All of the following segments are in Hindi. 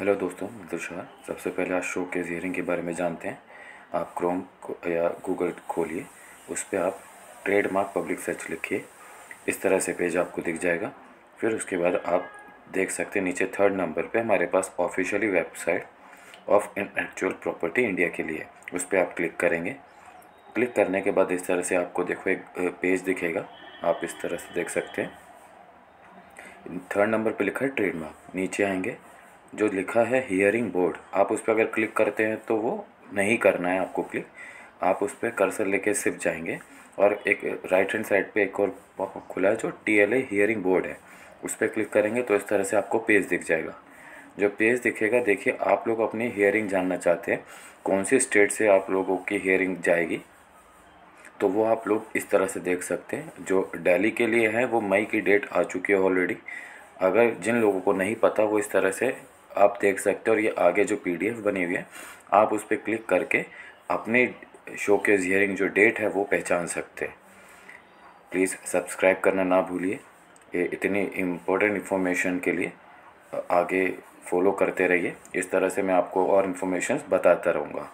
हेलो दोस्तों, मैं तुषार। सबसे पहले आप शो के हियरिंग के बारे में जानते हैं। आप क्रोम या गूगल खोलिए, उस पर आप ट्रेडमार्क पब्लिक सर्च लिखिए। इस तरह से पेज आपको दिख जाएगा। फिर उसके बाद आप देख सकते हैं, नीचे थर्ड नंबर पे हमारे पास officially website of intellectual property India के लिए। उस पर आप क्लिक करेंगे। क्लिक करने के बाद इस तरह से आपको देखो, एक पेज दिखेगा। आप इस तरह से देख सकते हैं। थर्ड नंबर पे लिखा है ट्रेडमार्क। नीचे आएँगे। जो लिखा है हियरिंग बोर्ड आप उस पर अगर क्लिक करते हैं तो वो नहीं करना है आपको क्लिक आप उस पर कर्सर लेके सिर्फ़ जाएँगे और एक राइट हैंड साइड पे एक और खुला है जो टी एल हियरिंग बोर्ड है। उस पर क्लिक करेंगे तो इस तरह से आपको पेज दिख जाएगा। जो पेज दिखेगा, देखिए आप लोग अपनी हियरिंग जानना चाहते हैं, कौन सी स्टेट से आप लोगों की हियरिंग जाएगी। तो वो आप लोग इस तरह से देख सकते हैं। जो दिल्ली के लिए है, वो मई की डेट आ चुकी है ऑलरेडी अगर जिन लोगों को नहीं पता, वो इस तरह से आप देख सकते हो और ये आगे जो पीडीएफ बनी हुई है, आप उस पर क्लिक करके अपने शो के हियरिंग जो डेट है वो पहचान सकते हैं। प्लीज़ सब्सक्राइब करना ना भूलिए। ये इतनी इम्पोर्टेंट इन्फॉर्मेशन के लिए आगे फॉलो करते रहिए। इस तरह से मैं आपको और इन्फॉर्मेशन बताता रहूँगा।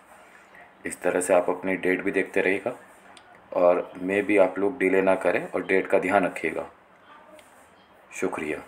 इस तरह से आप अपनी डेट भी देखते रहिएगा और मे भी आप लोग डिले ना करें और डेट का ध्यान रखिएगा। शुक्रिया।